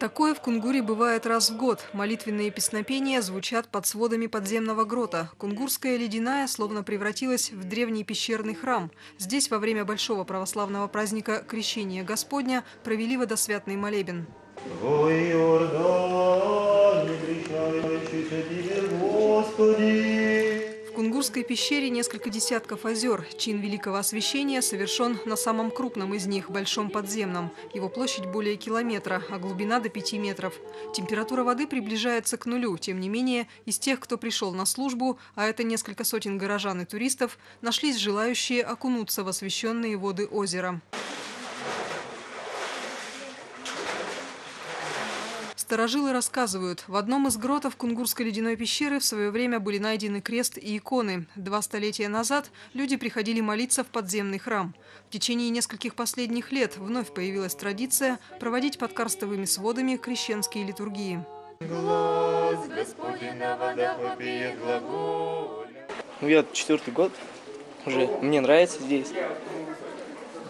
Такое в Кунгуре бывает раз в год. Молитвенные песнопения звучат под сводами подземного грота. Кунгурская ледяная словно превратилась в древний пещерный храм. Здесь во время большого православного праздника Крещения Господня провели водосвятный молебен. Господи. В Кунгурской пещере несколько десятков озер. Чин Великого Освящения совершен на самом крупном из них – Большом подземном. Его площадь более километра, а глубина до пяти метров. Температура воды приближается к нулю. Тем не менее, из тех, кто пришел на службу, а это несколько сотен горожан и туристов, нашлись желающие окунуться в освященные воды озера. Старожилы рассказывают, в одном из гротов Кунгурской ледяной пещеры в свое время были найдены крест и иконы. Два столетия назад люди приходили молиться в подземный храм. В течение нескольких последних лет вновь появилась традиция проводить под карстовыми сводами крещенские литургии. Глаз Господень на водах вопиет глаголя. Ну, я четвертый год уже. Мне нравится здесь.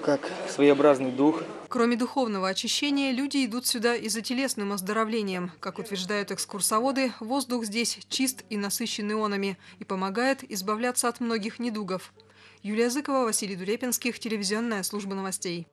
Как своеобразный дух. Кроме духовного очищения, люди идут сюда и за телесным оздоровлением. Как утверждают экскурсоводы, воздух здесь чист и насыщен ионами и помогает избавляться от многих недугов. Юлия Зыкова, Василий Дурепинских, телевизионная служба новостей.